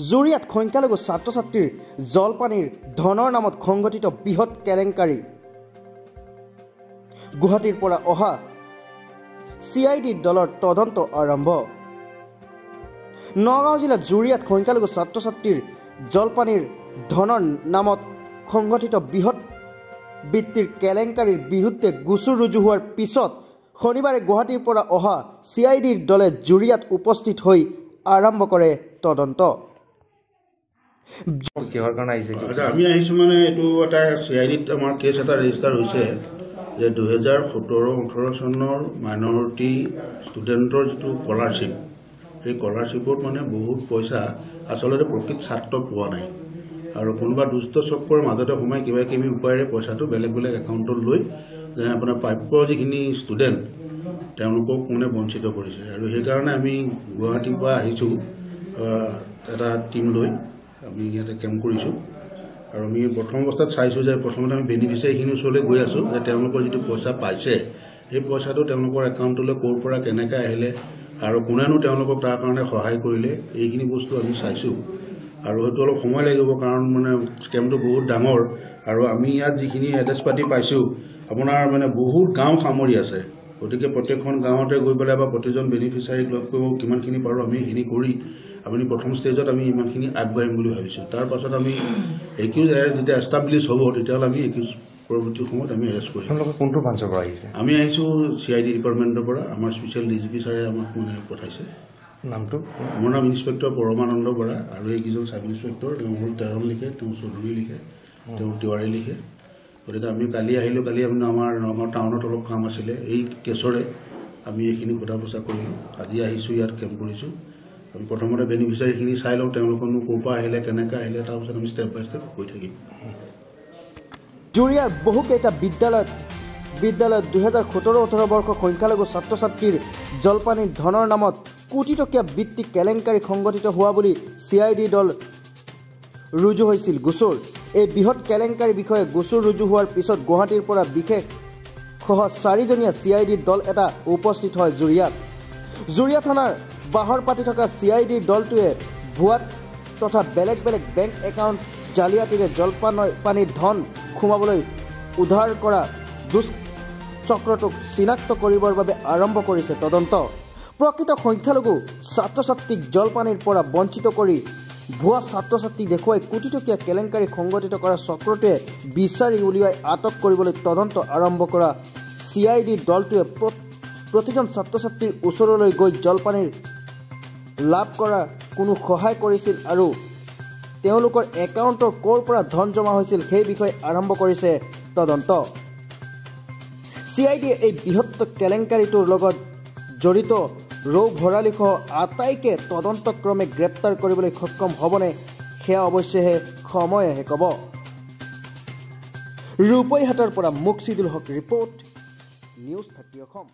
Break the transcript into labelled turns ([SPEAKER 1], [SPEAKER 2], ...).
[SPEAKER 1] জুৰিয়াত সংখ্যালঘু ছাত্ৰ ছাত্ৰীৰ জলপানীৰ ধনৰ নামত সংগঠিত বৃহৎ কেলেংকাৰী। গুৱাহাটীৰ পৰা অহা চি আই ডি দলৰ তদন্ত আৰম্ভ। নগাঁও জিলাত জুৰিয়াত সংখ্যালঘু ছাত্ৰ ছাত্ৰীৰ জলপানীৰ ধনৰ নামত সংগঠিত বৃহৎ বৃত্তিৰ কেলেংকাৰীৰ বিৰুদ্ধে গোচৰ ৰুজু হোৱাৰ পিছত শনিবাৰে গুৱাহাটীৰ পৰা অহা চি আই ডিৰ দলে জুৰিয়াত উপস্থিত হৈ আৰম্ভ কৰে তদন্ত।
[SPEAKER 2] কিহৰ কাৰণে আহিছে
[SPEAKER 3] আচ্ছা আমি আহিছোঁ মানে এইটো এটা চি আই ডিত আমাৰ কেছ এটা ৰেজিষ্টাৰ হৈছে যে দুহেজাৰ সোতৰ ওঠৰ চনৰ মাইনৰিটি ষ্টুডেণ্টৰ যিটো স্কলাৰশ্বিপ সেই স্কলাৰশ্বিপত মানে বহুত পইচা আচলতে প্ৰকৃত ছাত্ৰ পোৱা নাই। আৰু কোনোবা দুষ্ট চক্ৰৰ মাজতে সোমাই কিবা কিবি উপায়েৰে পইচাটো বেলেগ বেলেগ একাউণ্টত লৈ যেনে আপোনাৰ প্ৰাপ্য যিখিনি ষ্টুডেণ্ট তেওঁলোকক মানে বঞ্চিত কৰিছে। আৰু সেইকাৰণে আমি গুৱাহাটীৰ পৰা আহিছোঁ আহ, এটা টীম লৈ। আমি ইয়াতে কেম্প কৰিছোঁ। আৰু আমি প্ৰথম অৱস্থাত চাইছোঁ যে প্ৰথমতে আমি বেনিফিচিয়াৰীখিনিৰ ওচৰলৈ গৈ আছোঁ যে তেওঁলোকৰ যিটো পইচা পাইছে সেই পইচাটো তেওঁলোকৰ একাউণ্টলৈ ক'ৰ পৰা কেনেকৈ আহিলে আৰু কোনেনো তেওঁলোকক তাৰ কাৰণে সহায় কৰিলে এইখিনি বস্তু আমি চাইছোঁ। আৰু হয়তো অলপ সময় লাগিব কাৰণ মানে স্কেমটো বহুত ডাঙৰ। আৰু আমি ইয়াত যিখিনি এড্ৰেছ পাতি পাইছোঁ আপোনাৰ মানে বহুত গাঁও সামৰি আছে। গতিকে প্ৰত্যেকখন গাঁৱতে গৈ পেলাই বা প্ৰতিজন বেনিফিচিয়াৰীক লগ কৰিব কিমানখিনি পাৰোঁ আমি সেইখিনি কৰি আপুনি প্ৰথম ষ্টেজত আমি ইমানখিনি আগবাঢ়িম বুলি ভাবিছোঁ। তাৰ পাছত আমি একিউজ যেতিয়া এষ্টাব্লিছ হ'ব তেতিয়াহ'লে আমি একিউজ পৰৱৰ্তী সময়ত আমি এৰেষ্ট কৰিম।
[SPEAKER 2] কোনটো ব্ৰাঞ্চৰ পৰা আহিছে?
[SPEAKER 3] আমি আহিছোঁ চি আই ডি ডিপাৰ্টমেণ্টৰ পৰা। আমাৰ স্পেচিয়েল ডি জি পি ছাৰে আমাক মানে পঠাইছে।
[SPEAKER 2] নামটো?
[SPEAKER 3] মোৰ নাম ইন্সপেক্টৰ পৰমানন্দ বৰা আৰু এইকেইজন চাব ইন্সপেক্টৰ তেওঁ হ'ল তেৰণ লিখে তেওঁ চৌধুৰী লিখে তেওঁ তিৱাৰী লিখে। গতিকে আমি কালি আহিলোঁ কালি আমি আমাৰ নগাঁও টাউনত অলপ কাম আছিলে। এই কেছৰে আমি এইখিনি সোধা পোছা কৰিলোঁ। আজি আহিছোঁ ইয়াত কেম্প কৰিছোঁ। প্ৰথমতে বেনিফিচিয়াৰীখিনি চাই লওঁ তেওঁলোকনো ক'ৰ পৰা আহিলে কেনেকৈ আহিলে তাৰপিছত আমি ষ্টেপ বাই ষ্টেপ গৈ থাকিম।
[SPEAKER 1] জুৰিয়াৰ বহুকেইটা বিদ্যালয়ত বিদ্যালয়ত দুহেজাৰ সোতৰ ওঠৰ বৰ্ষৰ সংখ্যালঘু ছাত্ৰ ছাত্ৰীৰ জলপানীৰ ধনৰ নামত কোটি টকীয়া বৃত্তি কেলেংকাৰী সংগঠিত হোৱা বুলি চি আই ডি দল ৰুজু হৈছিল গোচৰ। এই বৃহৎ কেলেংকাৰীৰ বিষয়ে গোচৰ ৰুজু হোৱাৰ পিছত গুৱাহাটীৰ পৰা বিশেষ সহ চাৰিজনীয়া চি আই ডিৰ দল এটা উপস্থিত হয় জুৰিয়াত। জুৰিয়া থানাৰ বাহৰ পাতি থকা চি আই ডিৰ দলটোৱে ভুৱাত তথা বেলেগ বেলেগ বেংক একাউণ্ট জালিয়াতিৰে জলপানৰ পানীৰ ধন সোমাবলৈ উদ্ধাৰ কৰা দুষ্চক্ৰটোক চিনাক্ত কৰিবৰ বাবে আৰম্ভ কৰিছে তদন্ত। প্ৰকৃত সংখ্যালঘু ছাত্ৰ ছাত্ৰীক জলপানীৰ পৰা বঞ্চিত কৰি ভুৱা ছাত্ৰ ছাত্ৰীক দেখুৱাই কোটি টকীয়া কেলেংকাৰী সংগঠিত কৰা চক্ৰটোৱে বিচাৰি উলিয়াই আটক কৰিবলৈ তদন্ত আৰম্ভ কৰা। চি আই ডিৰ দলটোৱে প্ৰ- প্ৰতিজন ছাত্ৰ ছাত্ৰীৰ ওচৰলৈ গৈ জলপানীৰ লাভ কৰা কোনো সহায় কৰিছিল আৰু তেওঁলোকৰ একাউণ্টৰ ক'ৰ পৰা ধন জমা হৈছিল সেই বিষয়ে আৰম্ভ কৰিছে তদন্ত। চি আই ডিয়ে এই বৃহৎ কেলেংকাৰীটোৰ লগত জড়িত ৰৌ ভৰালীসহ আটাইকে তদন্তক্ৰমে গ্ৰেপ্তাৰ কৰিবলৈ সক্ষম হ'বনে সেয়া অৱশ্যেহে সময়েহে ক'ব। ৰূপৈহাটৰ পৰা Muksidul Haque report news thirty Assam.